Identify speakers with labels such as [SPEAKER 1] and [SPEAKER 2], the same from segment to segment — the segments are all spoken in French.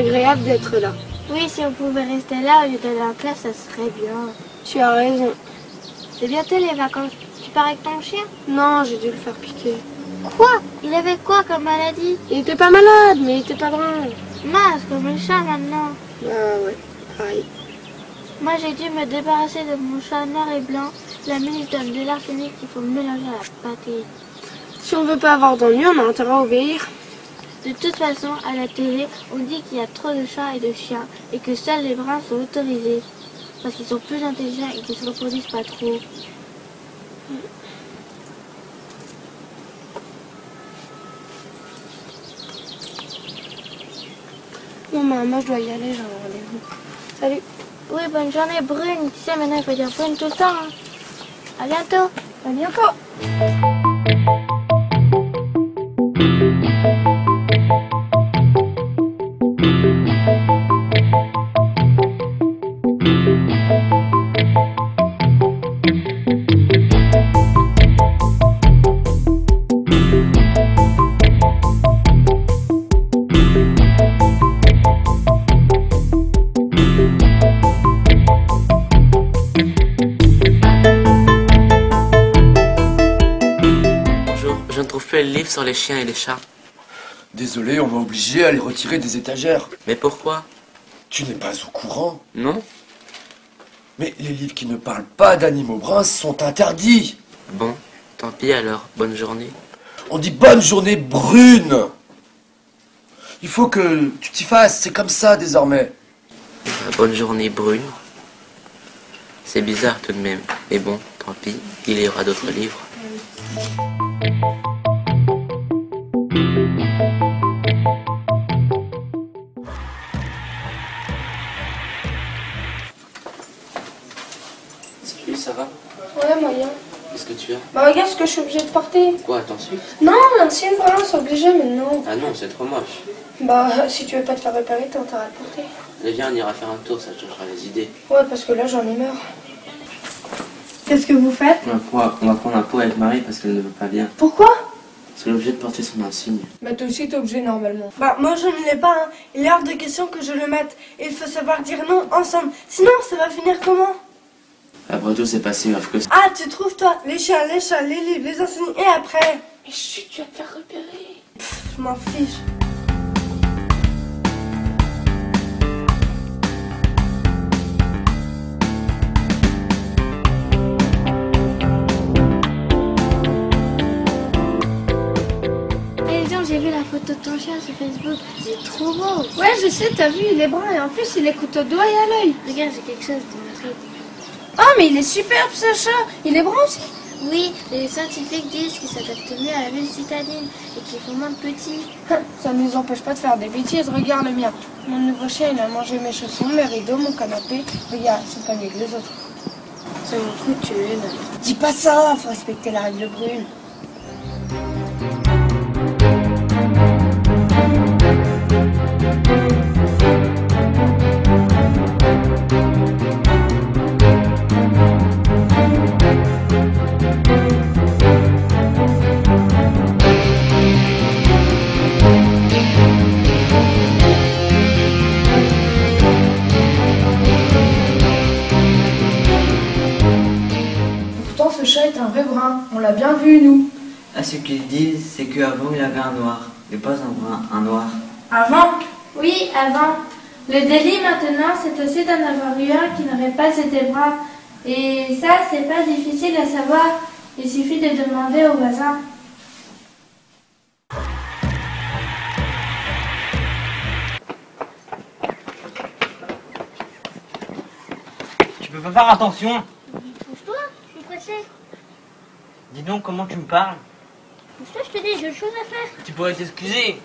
[SPEAKER 1] agréable d'être là.
[SPEAKER 2] Oui, si on pouvait rester là au lieu d'aller en classe, ça serait bien.
[SPEAKER 1] Tu as raison.
[SPEAKER 2] C'est bientôt les vacances. Tu pars avec ton chien?
[SPEAKER 1] Non, j'ai dû le faire piquer.
[SPEAKER 2] Quoi? Il avait quoi comme maladie?
[SPEAKER 1] Il était pas malade, mais il était pas brun.
[SPEAKER 2] Mince, comme le chat maintenant.
[SPEAKER 1] Ah ouais, pareil.
[SPEAKER 2] Moi, j'ai dû me débarrasser de mon chat noir et blanc. La ministre donne de l'arsenic qu'il faut mélanger à la pâté.
[SPEAKER 1] Si on veut pas avoir d'ennui, on a intérêt à obéir.
[SPEAKER 2] De toute façon, à la télé, on dit qu'il y a trop de chats et de chiens et que seuls les bruns sont autorisés. Parce qu'ils sont plus intelligents et qu'ils se reproduisent pas trop.
[SPEAKER 1] Bon, bah, moi je dois y aller, j'ai un rendez-vous. Salut.
[SPEAKER 2] Oui, bonne journée, Brune. Tu sais, maintenant, il faut dire Brune tout le temps. hein. À bientôt.
[SPEAKER 1] À bientôt.
[SPEAKER 3] Sur les chiens et les chats.
[SPEAKER 4] Désolé, on m'a obligé à les retirer des étagères.
[SPEAKER 3] Mais pourquoi?
[SPEAKER 4] Tu n'es pas au courant
[SPEAKER 3] Non
[SPEAKER 4] Mais les livres qui ne parlent pas d'animaux bruns sont interdits.
[SPEAKER 3] Bon, tant pis alors, bonne journée.
[SPEAKER 4] On dit bonne journée brune. Il faut que tu t'y fasses, c'est comme ça désormais.
[SPEAKER 3] Euh, Bonne journée brune. C'est bizarre tout de même. Mais bon, tant pis, il y aura d'autres livres. Qu'est-ce que tu as
[SPEAKER 1] Bah, regarde ce que je suis obligée de porter.
[SPEAKER 3] Quoi, t'en suis
[SPEAKER 1] Non, l'ancienne vraiment, c'est obligé, mais non.
[SPEAKER 3] Ah non, c'est trop moche.
[SPEAKER 1] Bah, si tu veux pas te faire réparer, t'as intérêt à le porter.
[SPEAKER 3] Allez, viens, on ira faire un tour, ça te changera les idées.
[SPEAKER 1] Ouais, parce que là, j'en ai marre. Qu'est-ce que vous faites
[SPEAKER 3] On va, prendre- on va prendre un pot avec Marie parce qu'elle ne veut pas bien.
[SPEAKER 1] Pourquoi
[SPEAKER 3] Parce qu'elle est obligée de porter son insigne.
[SPEAKER 1] Bah, toi aussi, t'es obligé normalement. Bah, moi, je ne l'ai pas, hein. Il est hors de question que je le mette. Et il faut savoir dire non ensemble. Sinon, ça va finir comment
[SPEAKER 3] Après tout, c'est pas si grave que ça.
[SPEAKER 1] Ah, tu trouves, toi, les chiens, les chats, les livres, les enseignes, et après? Mais chut, tu vas te faire repérer. Pff, je m'en fiche.
[SPEAKER 2] Et donc, j'ai vu la photo de ton chien sur Facebook. Il est trop beau.
[SPEAKER 1] Ouais, je sais, t'as vu, il est brun et en plus, il écoute au doigt et à l'œil.
[SPEAKER 2] Regarde, j'ai quelque chose de montrer.
[SPEAKER 1] Oh, mais il est superbe, ce chat. Il est brun aussi.
[SPEAKER 2] Oui, les scientifiques disent qu'il s'adapte mieux à la ville citadine et qu'il faut moins de petits.
[SPEAKER 1] Ça ne nous empêche pas de faire des bêtises. Regarde le mien. Mon nouveau chien, il a mangé mes chaussons, mes rideaux, mon canapé. Regarde, c'est pas mieux que les autres.
[SPEAKER 2] Coûte une.
[SPEAKER 1] Dis pas ça, faut respecter la règle brune. Vu, nous.
[SPEAKER 5] À ce qu'ils disent, c'est qu'avant il avait un noir, mais pas un brun, un noir.
[SPEAKER 1] Avant?
[SPEAKER 2] Oui, avant. Le délit maintenant, c'est aussi d'en avoir eu un qui n'aurait pas été brun. Et ça, c'est pas difficile à savoir. Il suffit de demander aux voisins.
[SPEAKER 5] Tu peux pas faire attention
[SPEAKER 2] Pousse-toi, je suis pressé.
[SPEAKER 5] Dis donc comment tu me parles
[SPEAKER 2] Pousse-toi, je te dis, j'ai des choses à faire.
[SPEAKER 5] Tu pourrais t'excuser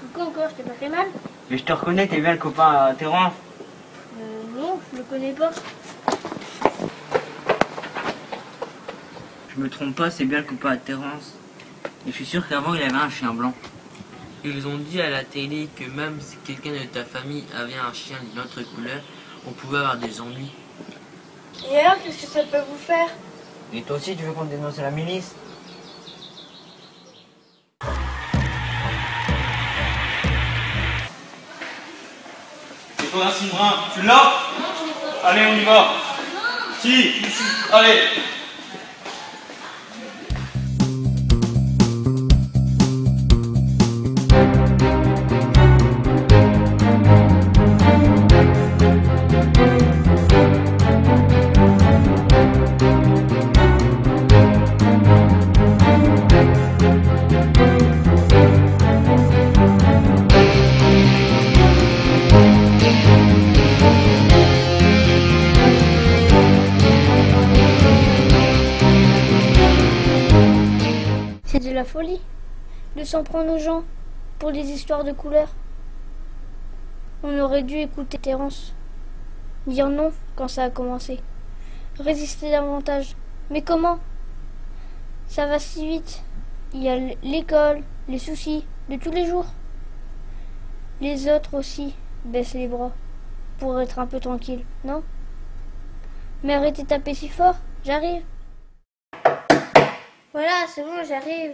[SPEAKER 2] Pourquoi encore, je t'ai pas fait mal
[SPEAKER 5] Mais je te reconnais, t'es bien le copain euh, Terrence.
[SPEAKER 2] Euh, non, je le connais pas.
[SPEAKER 5] Je me trompe pas, c'est bien le copain de Terrence. Et je suis sûr qu'avant il avait un chien blanc.
[SPEAKER 3] Ils ont dit à la télé que même si quelqu'un de ta famille avait un chien d'une autre couleur, on pouvait avoir des ennuis.
[SPEAKER 1] Et alors, qu'est-ce que ça peut vous faire?
[SPEAKER 5] Et toi aussi tu veux qu'on dénonce la milice?
[SPEAKER 6] Racine Brun, tu l'as? Allez, on y va. Si, allez.
[SPEAKER 2] S'en prendre aux gens pour des histoires de couleurs. On aurait dû écouter Terence. Dire non quand ça a commencé. Résister davantage. Mais comment? Ça va si vite. Il y a l'école, les soucis de tous les jours. Les autres aussi baissent les bras pour être un peu tranquille, non? Mais arrêtez de taper si fort, j'arrive. Voilà, c'est bon, j'arrive.